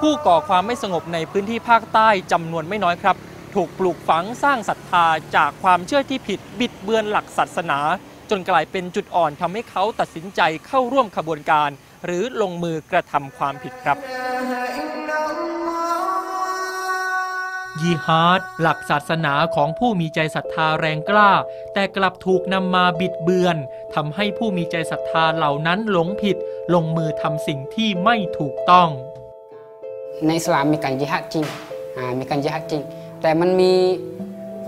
ผู้ก่อความไม่สงบในพื้นที่ภาคใต้จำนวนไม่น้อยครับ ถูกปลูกฝังสร้างศรัทธาจากความเชื่อที่ผิดบิดเบือนหลักศาสนา จนกลายเป็นจุดอ่อนทำให้เขาตัดสินใจเข้าร่วมขบวนการ หรือลงมือกระทำความผิดครับยีฮาดหลักศาสนาของผู้มีใจศรัทธาแรงกล้า แต่กลับถูกนำมาบิดเบือนทำให้ผู้มีใจศรัทธาเหล่านั้นหลงผิด ลงมือทำสิ่งที่ไม่ถูกต้อง ในอิสลามมีการยิฮัดจริงอ่ามีการยิฮัดจริง แต่มันมี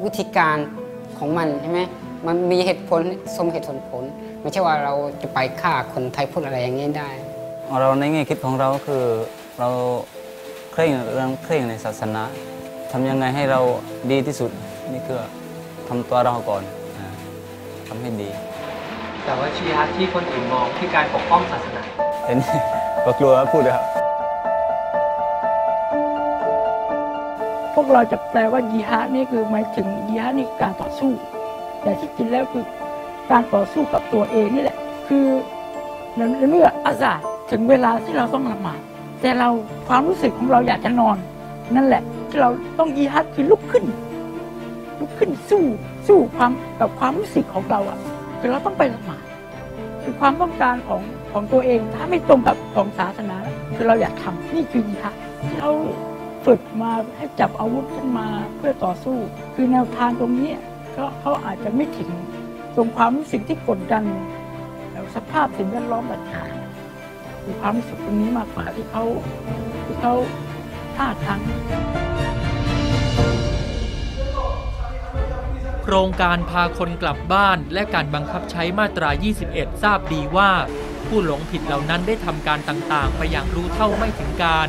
วิธีการของมันใช่ไหมมันมีเหตุผลสมเหตุสมผล ไม่ใช่ว่าเราจะไปฆ่าคนไทยพูดอะไรอย่างนี้ได้ เราในแง่คิดของเราคือเราเคร่งเรื่องเคร่งในศาสนาทำยังไงให้เราดีที่สุดนี่คือทำตัวเราก่อนอ่าทำให้ดี แต่ว่าชีฮัดที่คนอื่นมองคือการปกป้องศาสนาเห็นก็กลัวพูดเลยครับ พวกเราจะแปลว่ายีฮาดนี่คือหมายถึงยีฮาดนี่การต่อสู้ แต่ที่จริงแล้วคือการต่อสู้กับตัวเองนี่แหละ คือในเมื่ออาซาถึงเวลาที่เราต้องละหมาดแต่เราความรู้สึกของเราอยากจะนอน นั่นแหละที่เราต้องยีฮัดคือลุกขึ้น ลุกขึ้นสู้สู้ความกับความรู้สึกของเราอะ คือเราต้องไปละหมาดคือความต้องการของของตัวเองถ้าไม่ตรงกับของศาสนา คือเราอยากทำนี่คือยีฮัดที่เรา ฝึกมาให้จับอาวุธขึ้นมาเพื่อต่อสู้ คือแนวทางตรงนี้ก็เขาอาจจะไม่ถึงตรงความรู้สึกที่กดดันแล้วสภาพสิ่งแวดล้อมต่างๆคือความรู้สึกตรงนี้มากกว่าที่เขาที่เขาพลาทางโครงการพาคนกลับบ้าน และการบังคับใช้มาตรา 21 ทราบดีว่า ผู้หลงผิดเหล่านั้นได้ทำการต่างๆ ไปอย่างรู้เท่าไม่ถึงการ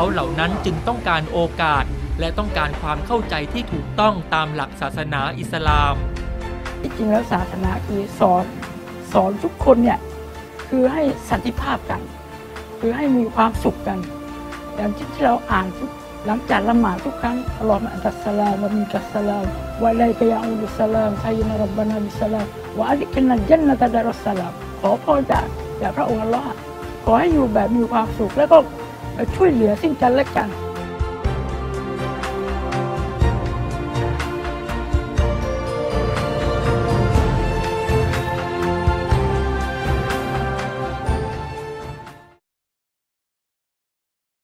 เขาเหล่านั้นจึงต้องการโอกาส และต้องการความเข้าใจที่ถูกต้องตามหลักศาสนาอิสลามที่จริงแล้วศาสนาคือสอนสอนทุกคนเนี่ยคือให้สันติภาพกัน คือให้มีความสุขกัน อย่างที่ที่เราอ่านทุกหลังจากละหมาดทุกครั้งอัลลอฮฺอัลตัสสลามวะมิกัสสลามวะไลกยาอุลุสลามไซัยนะรับบานาบิสลามวะอัลิกินนัลจันนะตะดารัสสลามขอพรจากจากพระองค์อัลลอฮ์ขอให้อยู่แบบมีความสุขแล้วก็ ช่วยเหลือซึ่งกันและกัน